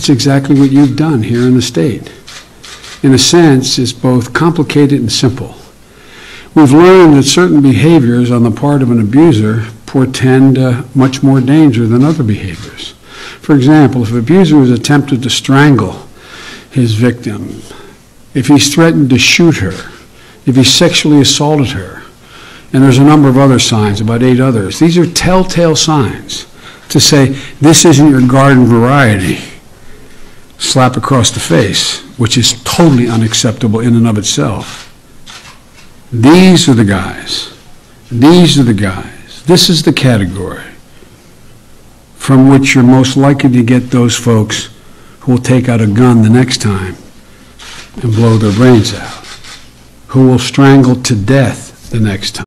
That's exactly what you've done here in the state. In a sense, it's both complicated and simple. We've learned that certain behaviors on the part of an abuser portend uh, much more danger than other behaviors. For example, if an abuser has attempted to strangle his victim, if he's threatened to shoot her, if he sexually assaulted her, and there's a number of other signs, about eight others, these are telltale signs to say this isn't your garden variety slap across the face, which is totally unacceptable in and of itself. These are the guys. These are the guys. This is the category from which you're most likely to get those folks who will take out a gun the next time and blow their brains out, who will strangle to death the next time.